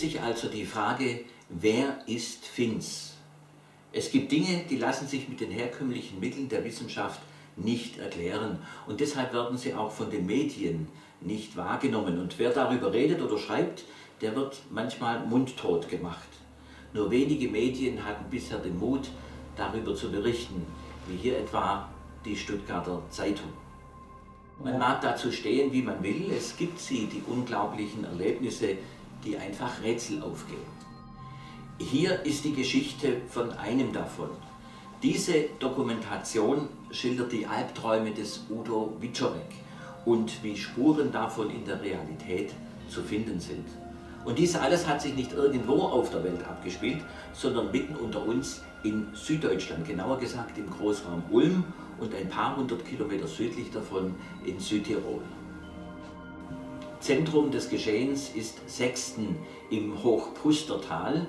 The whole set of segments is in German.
sich also die Frage, wer ist Finz? Es gibt Dinge, die lassen sich mit den herkömmlichen Mitteln der Wissenschaft nicht erklären und deshalb werden sie auch von den Medien nicht wahrgenommen. Und wer darüber redet oder schreibt, der wird manchmal mundtot gemacht. Nur wenige Medien hatten bisher den Mut, darüber zu berichten, wie hier etwa die Stuttgarter Zeitung. Man mag dazu stehen, wie man will, es gibt sie, die unglaublichen Erlebnisse, die einfach Rätsel aufgeben. Hier ist die Geschichte von einem davon. Diese Dokumentation schildert die Albträume des Udo Wiczorek und wie Spuren davon in der Realität zu finden sind. Und dies alles hat sich nicht irgendwo auf der Welt abgespielt, sondern mitten unter uns in Süddeutschland, genauer gesagt im Großraum Ulm und ein paar hundert Kilometer südlich davon in Südtirol. Zentrum des Geschehens ist Sechsten im Hochpustertal,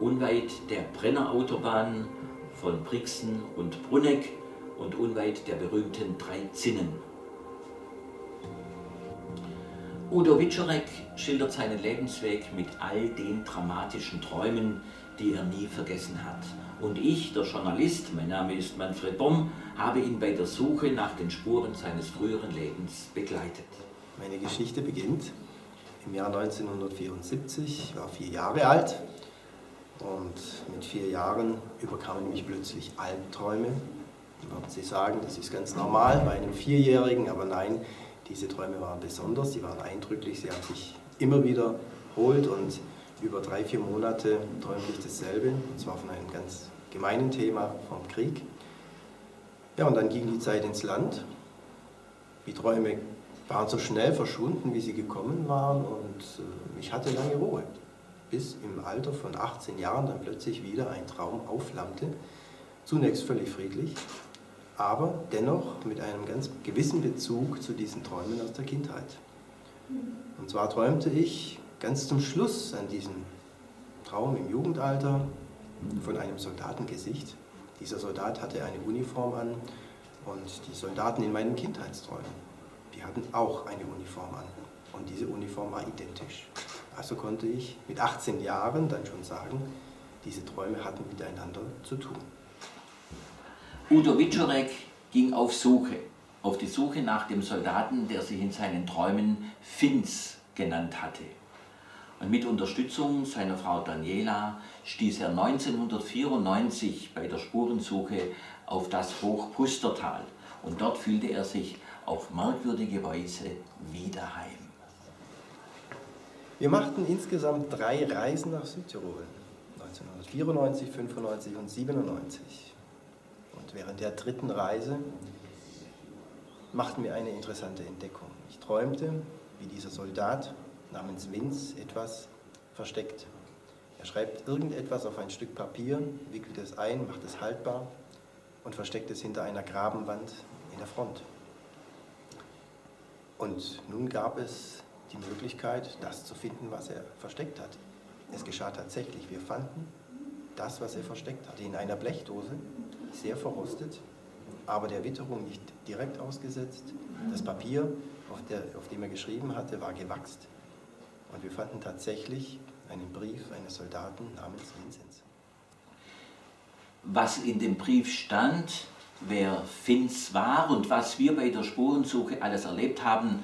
unweit der Brennerautobahn von Brixen und Brunneck und unweit der berühmten Drei Zinnen. Udo Wiczorek schildert seinen Lebensweg mit all den dramatischen Träumen, die er nie vergessen hat. Und ich, der Journalist, mein Name ist Manfred Bomm, habe ihn bei der Suche nach den Spuren seines früheren Lebens begleitet. Meine Geschichte beginnt im Jahr 1974. Ich war vier Jahre alt und mit vier Jahren überkamen mich plötzlich Albträume. Sie sagen, das ist ganz normal bei einem Vierjährigen, aber nein, diese Träume waren besonders, sie waren eindrücklich, sie haben sich immer wieder wiederholt und über drei, vier Monate träumte ich dasselbe, und zwar von einem ganz gemeinen Thema, vom Krieg. Ja, und dann ging die Zeit ins Land. Die Träume waren so schnell verschwunden, wie sie gekommen waren und äh, ich hatte lange Ruhe, bis im Alter von 18 Jahren dann plötzlich wieder ein Traum aufflammte, zunächst völlig friedlich, aber dennoch mit einem ganz gewissen Bezug zu diesen Träumen aus der Kindheit. Und zwar träumte ich ganz zum Schluss an diesem Traum im Jugendalter von einem Soldatengesicht. Dieser Soldat hatte eine Uniform an und die Soldaten in meinen Kindheitsträumen die hatten auch eine Uniform an. Und diese Uniform war identisch. Also konnte ich mit 18 Jahren dann schon sagen, diese Träume hatten miteinander zu tun. Udo Wiczorek ging auf Suche, auf die Suche nach dem Soldaten, der sich in seinen Träumen Finz genannt hatte. Und mit Unterstützung seiner Frau Daniela stieß er 1994 bei der Spurensuche auf das Hochpustertal. Und dort fühlte er sich auf merkwürdige Weise wieder heim. Wir machten insgesamt drei Reisen nach Südtirol, 1994, 95 und 97. Und während der dritten Reise machten wir eine interessante Entdeckung. Ich träumte, wie dieser Soldat namens Vince etwas versteckt. Er schreibt irgendetwas auf ein Stück Papier, wickelt es ein, macht es haltbar und versteckt es hinter einer Grabenwand in der Front. Und nun gab es die Möglichkeit, das zu finden, was er versteckt hat. Es geschah tatsächlich. Wir fanden das, was er versteckt hatte, in einer Blechdose, sehr verrostet, aber der Witterung nicht direkt ausgesetzt. Das Papier, auf, der, auf dem er geschrieben hatte, war gewachst. Und wir fanden tatsächlich einen Brief eines Soldaten namens Vinzenz. Was in dem Brief stand, wer Finz war und was wir bei der Spurensuche alles erlebt haben,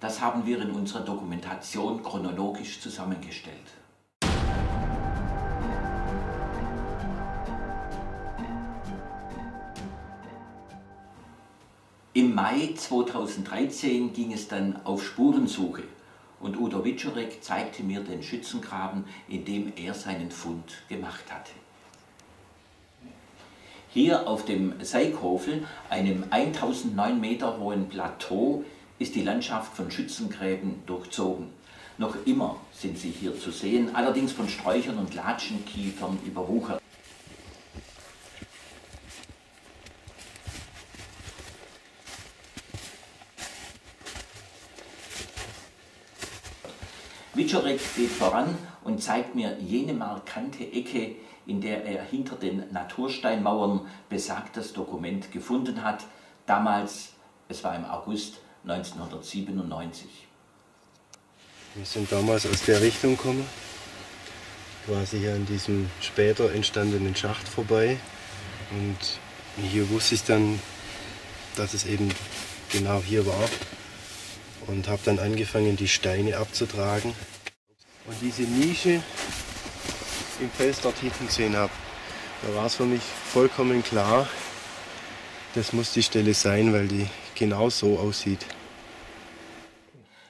das haben wir in unserer Dokumentation chronologisch zusammengestellt. Im Mai 2013 ging es dann auf Spurensuche und Udo Wiczorek zeigte mir den Schützengraben, in dem er seinen Fund gemacht hatte. Hier auf dem Seikhofen, einem 1009 Meter hohen Plateau, ist die Landschaft von Schützengräben durchzogen. Noch immer sind sie hier zu sehen, allerdings von Sträuchern und Latschenkiefern überwuchert. Wiczorek geht voran und zeigt mir jene markante Ecke, in der er hinter den Natursteinmauern besagtes Dokument gefunden hat, damals, es war im August 1997. Wir sind damals aus der Richtung gekommen, quasi hier an diesem später entstandenen Schacht vorbei und hier wusste ich dann, dass es eben genau hier war und habe dann angefangen, die Steine abzutragen. Und diese Nische im Fels dort hinten gesehen habe, da war es für mich vollkommen klar, das muss die Stelle sein, weil die genau so aussieht.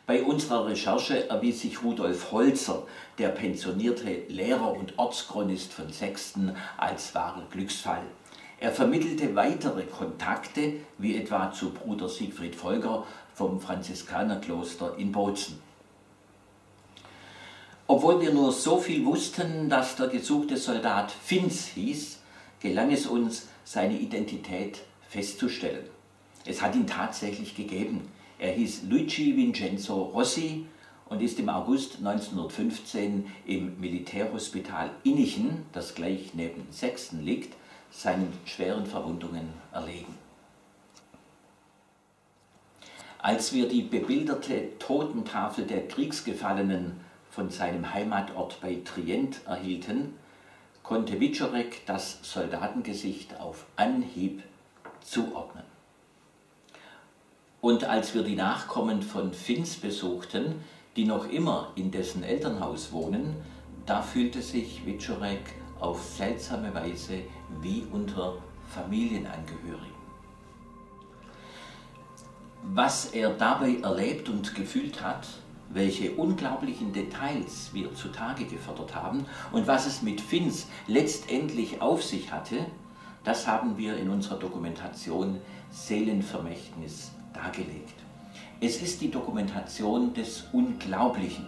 Bei unserer Recherche erwies sich Rudolf Holzer, der pensionierte Lehrer und Ortschronist von Sechsten, als wahrer Glücksfall. Er vermittelte weitere Kontakte, wie etwa zu Bruder Siegfried Volker vom Franziskanerkloster in Bozen. Obwohl wir nur so viel wussten, dass der gesuchte Soldat Finz hieß, gelang es uns, seine Identität festzustellen. Es hat ihn tatsächlich gegeben. Er hieß Luigi Vincenzo Rossi und ist im August 1915 im Militärhospital Innichen, das gleich neben Sechsten liegt, seinen schweren Verwundungen erlegen. Als wir die bebilderte Totentafel der Kriegsgefallenen von seinem Heimatort bei Trient erhielten, konnte Wiczorek das Soldatengesicht auf Anhieb zuordnen. Und als wir die Nachkommen von Finns besuchten, die noch immer in dessen Elternhaus wohnen, da fühlte sich Wiczorek auf seltsame Weise wie unter Familienangehörigen. Was er dabei erlebt und gefühlt hat, welche unglaublichen Details wir zutage gefördert haben und was es mit Finns letztendlich auf sich hatte, das haben wir in unserer Dokumentation Seelenvermächtnis dargelegt. Es ist die Dokumentation des Unglaublichen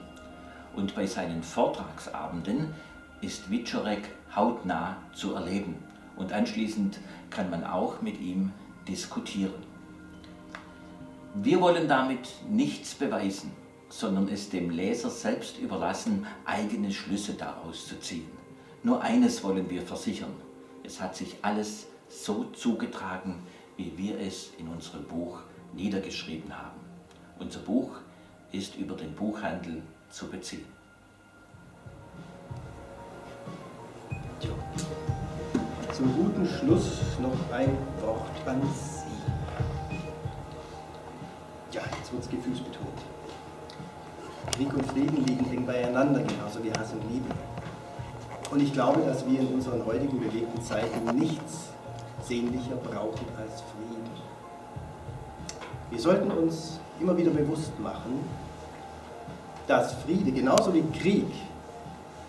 und bei seinen Vortragsabenden ist Wiczorek hautnah zu erleben und anschließend kann man auch mit ihm diskutieren. Wir wollen damit nichts beweisen, sondern es dem Leser selbst überlassen, eigene Schlüsse daraus zu ziehen. Nur eines wollen wir versichern. Es hat sich alles so zugetragen, wie wir es in unserem Buch niedergeschrieben haben. Unser Buch ist über den Buchhandel zu beziehen. Zum guten Schluss noch ein Wort an Sie. Ja, jetzt wird es gefühlsbetont. Krieg und Frieden liegen eng beieinander, genauso wie Hass und Liebe. Und ich glaube, dass wir in unseren heutigen bewegten Zeiten nichts sehnlicher brauchen als Frieden. Wir sollten uns immer wieder bewusst machen, dass Friede genauso wie Krieg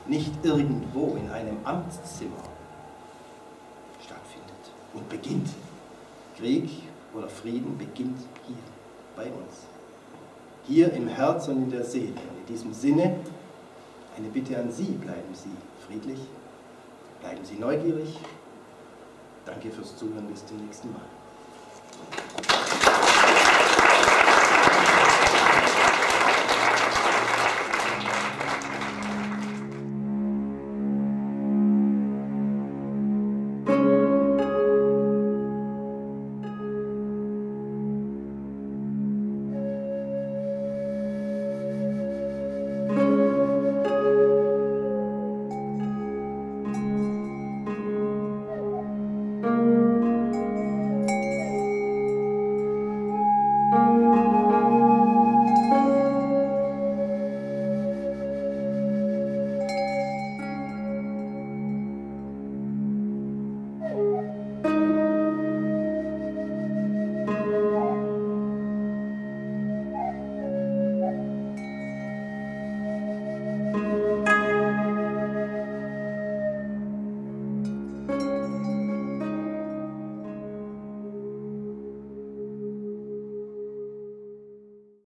nicht irgendwo in einem Amtszimmer stattfindet und beginnt. Krieg oder Frieden beginnt hier bei uns. Hier im Herz und in der Seele. Und in diesem Sinne eine Bitte an Sie, bleiben Sie friedlich, bleiben Sie neugierig. Danke fürs Zuhören, bis zum nächsten Mal.